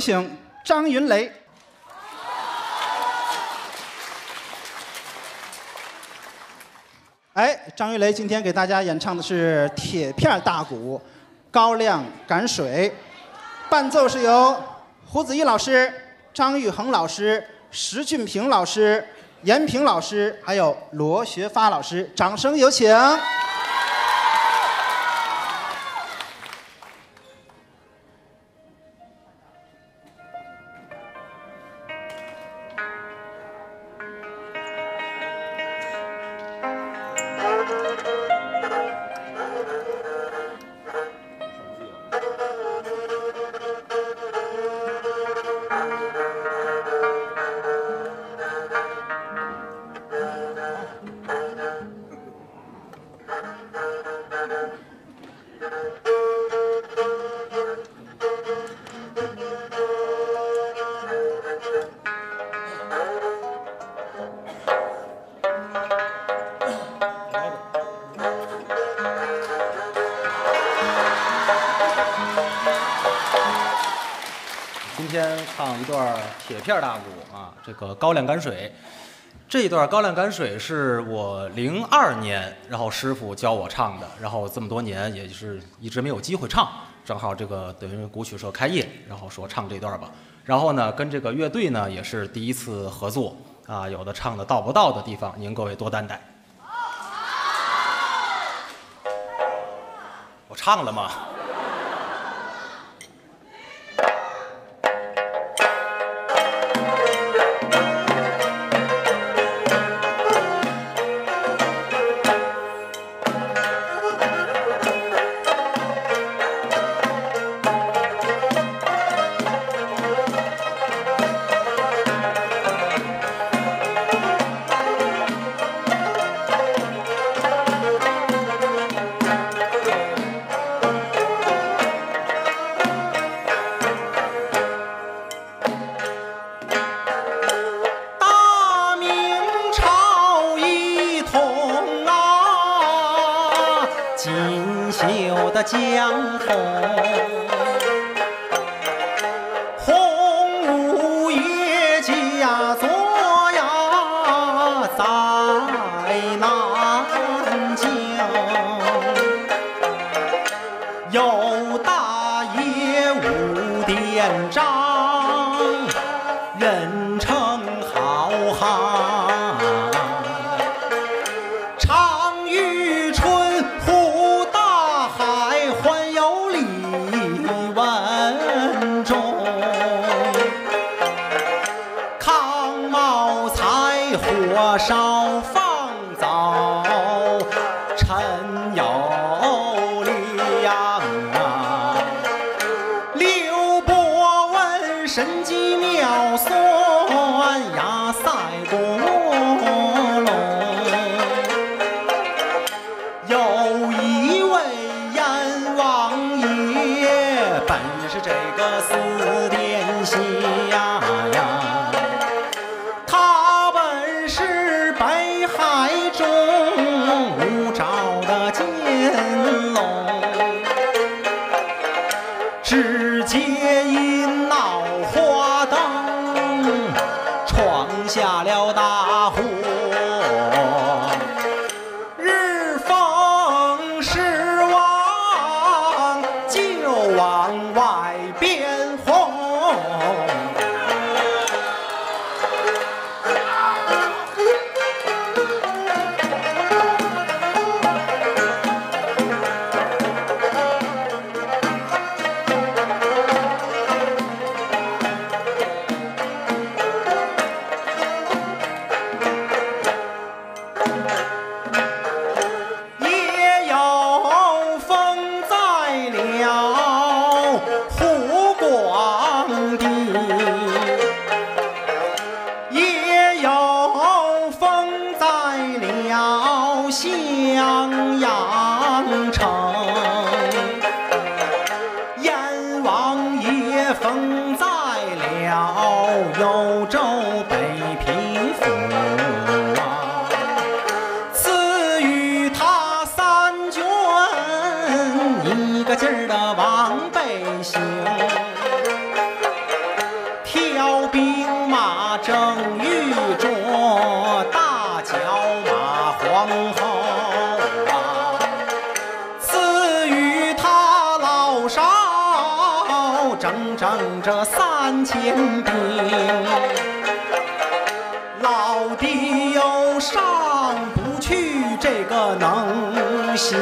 有请张云雷。哎，张云雷今天给大家演唱的是铁片大鼓《高粱赶水》，伴奏是由胡子毅老师、张玉恒老师、石俊平老师、严平老师，还有罗学发老师，掌声有请。天唱一段铁片大鼓啊，这个《高粱赶水》。这一段《高粱赶水》是我零二年，然后师傅教我唱的，然后这么多年也是一直没有机会唱，正好这个等于古曲社开业，然后说唱这段吧。然后呢，跟这个乐队呢也是第一次合作啊，有的唱的到不到的地方，您各位多担待。我唱了吗？神机妙算了天兵，老弟又上不去这个能行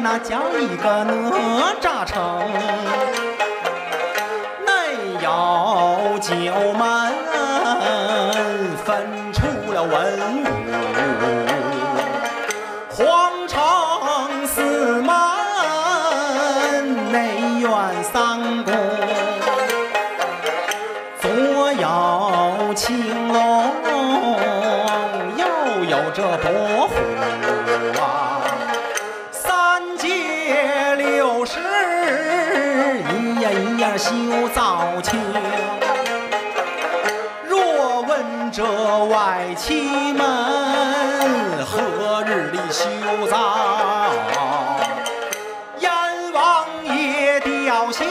那叫一个哪吒城。内有九里修造？阎王爷吊孝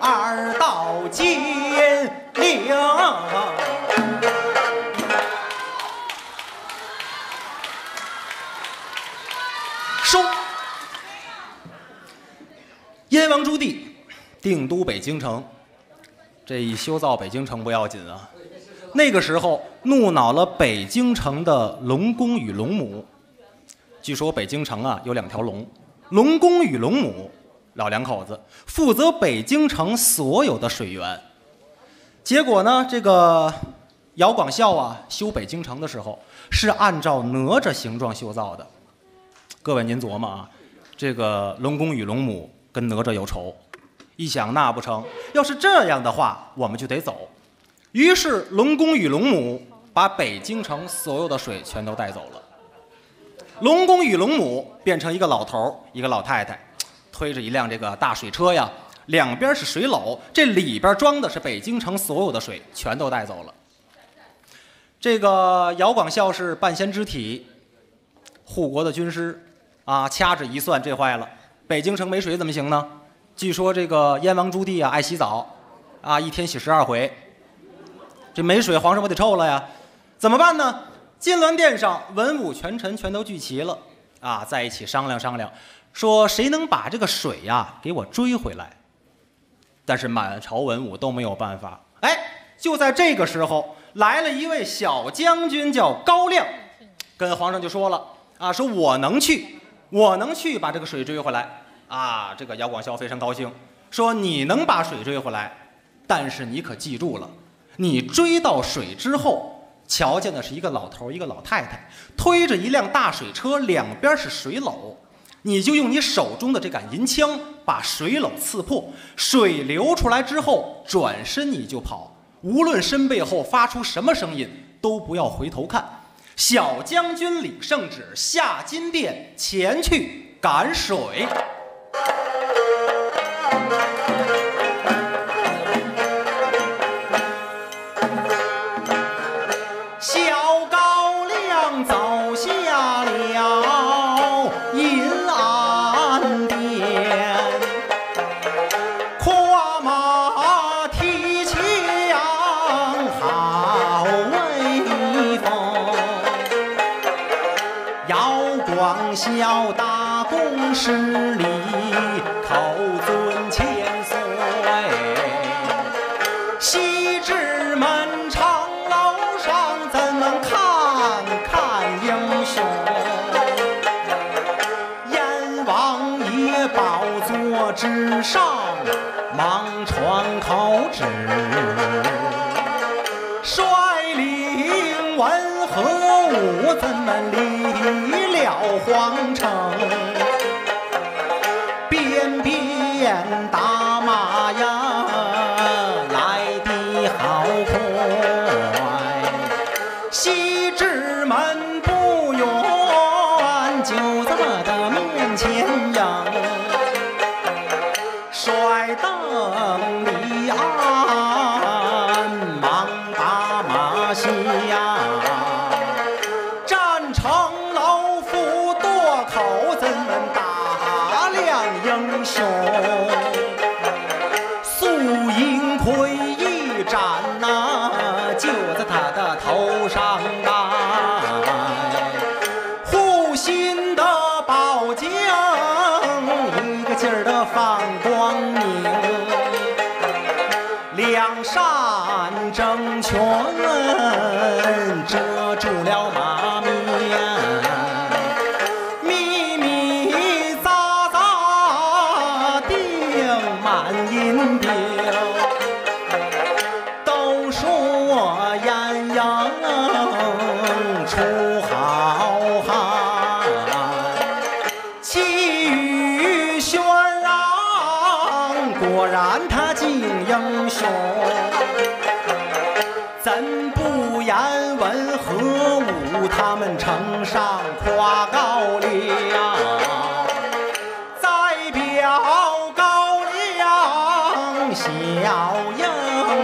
二道奸令。收。燕王朱棣定都北京城，这一修造北京城不要紧啊，那个时候怒恼了北京城的龙公与龙母。据说北京城啊有两条龙，龙公与龙母老两口子负责北京城所有的水源。结果呢，这个姚广孝啊修北京城的时候是按照哪吒形状修造的。各位您琢磨啊，这个龙公与龙母跟哪吒有仇，一想那不成，要是这样的话，我们就得走。于是龙公与龙母把北京城所有的水全都带走了。龙公与龙母变成一个老头儿，一个老太太，推着一辆这个大水车呀，两边是水篓，这里边装的是北京城所有的水，全都带走了。这个姚广孝是半仙之体，护国的军师，啊，掐指一算，这坏了，北京城没水怎么行呢？据说这个燕王朱棣啊爱洗澡，啊，一天洗十二回，这没水，皇上不得臭了呀？怎么办呢？金銮殿上文武权臣全都聚齐了，啊，在一起商量商量，说谁能把这个水呀给我追回来？但是满朝文武都没有办法。哎，就在这个时候，来了一位小将军，叫高亮，跟皇上就说了，啊，说我能去，我能去把这个水追回来。啊，这个姚广孝非常高兴，说你能把水追回来，但是你可记住了，你追到水之后。瞧见的是一个老头，一个老太太，推着一辆大水车，两边是水篓。你就用你手中的这杆银枪把水篓刺破，水流出来之后，转身你就跑。无论身背后发出什么声音，都不要回头看。小将军领圣旨，下金殿前去赶水。姚广孝大公十礼，口尊千岁。西直门城楼上，怎能看看英雄？燕王爷宝座之上，忙传口旨。我怎么离了皇城，边边打马呀来的好快，西直门两扇正拳遮住了马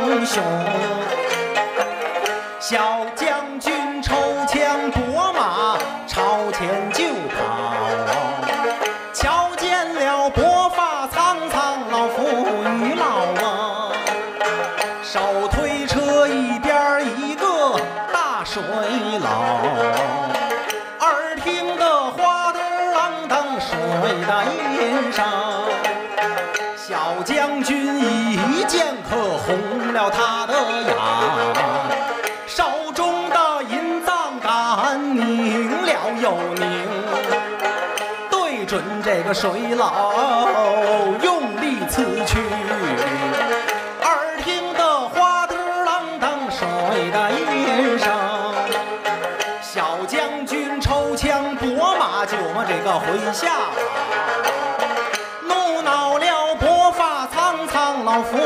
英雄，小将军抽枪准这个水老用力刺去。耳听得哗的啷当水的音声。小将军抽枪拨马就往这个回下，怒恼了薄发苍苍老夫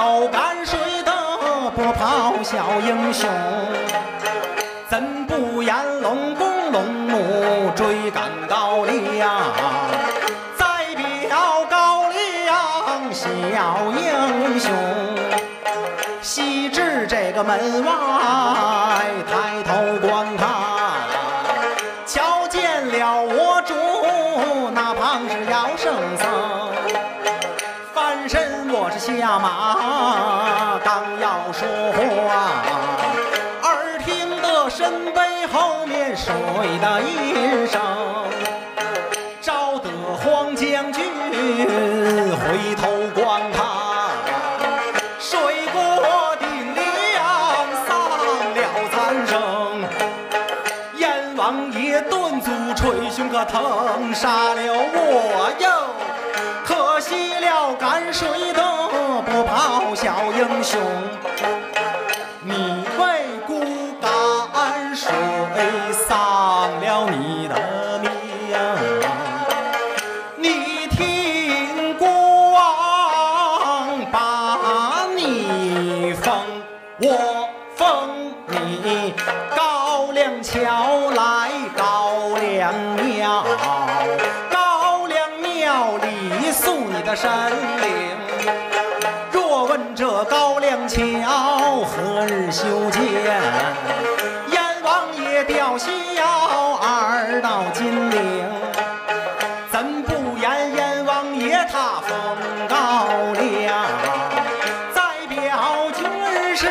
走干水的不跑小英雄。怎不言龙公龙母追赶高粱？再表高粱小英雄。西至这个门外，抬头观看。你的音声，招得黄将军回头观看。水过顶梁，丧了残生。燕王爷顿足捶胸，可疼杀了我哟！可惜了赶水的不跑小英雄，庙，高粱庙里诉你的神灵。若问这高粱桥何日修建？燕王爷吊销二道金陵。怎不言燕王爷他封高粱？再表今日是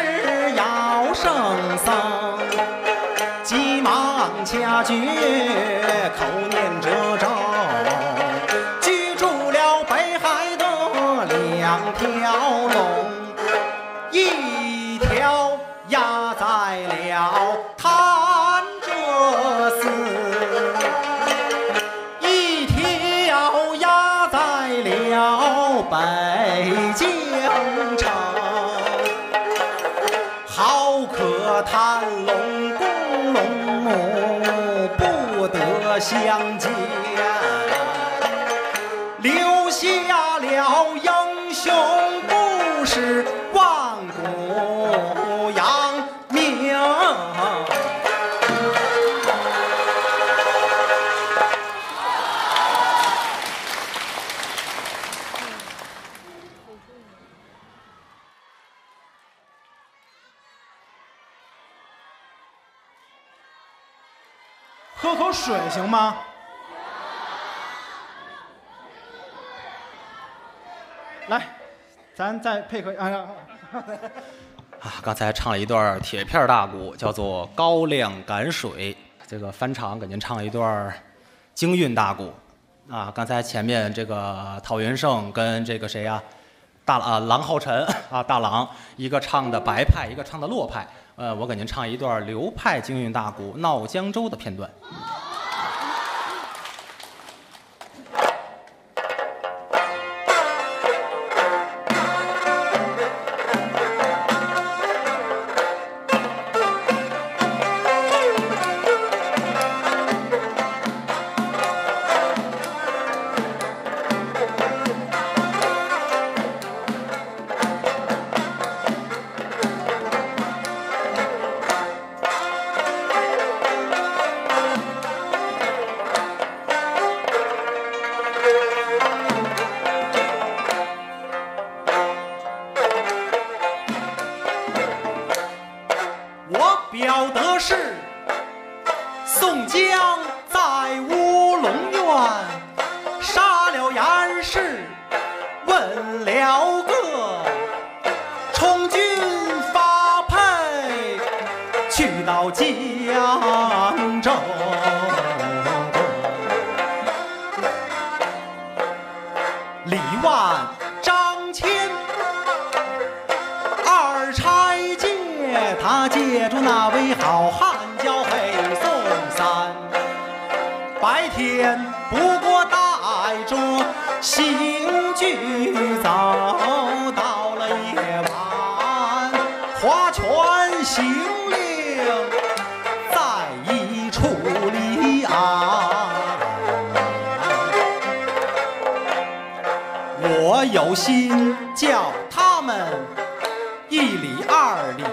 姚圣僧，急忙掐诀，喝口水行吗？来，咱再配合，哎呀，啊，刚才唱了一段铁片大鼓，叫做《高粱赶水》。这个翻场给您唱了一段京韵大鼓。啊，刚才前面这个陶云胜跟这个谁呀、大啊郎浩辰啊大郎，一个唱的白派，一个唱的洛派。呃，我给您唱一段流派京韵大鼓《闹江州》的片段。杀了严氏，问了个充军发配，去到江有心叫他们一里二里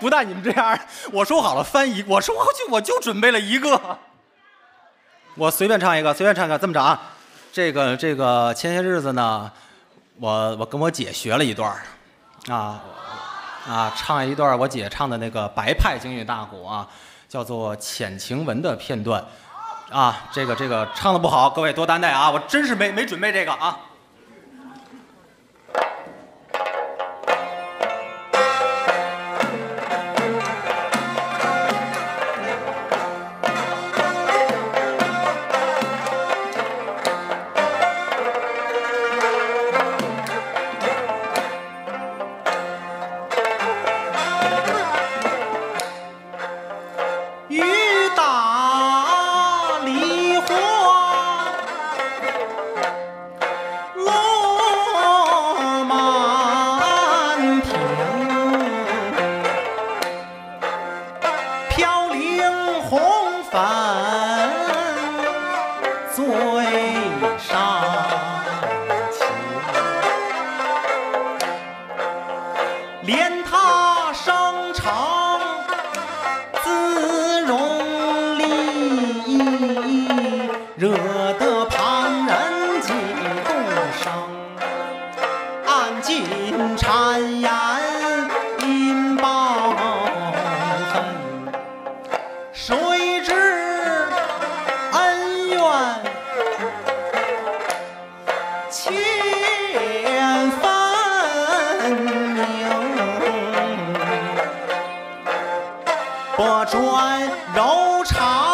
不但你们这样，我说好了翻一，我说我就我就准备了一个。我随便唱一个，随便唱一个，这么着啊，这个这个前些日子呢，我我跟我姐学了一段，啊啊，唱一段我姐唱的那个白派京韵大鼓啊，叫做《浅情文》的片段，啊，这个这个唱的不好，各位多担待啊，我真是没没准备这个啊。far. 转柔肠，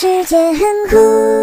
世界很酷。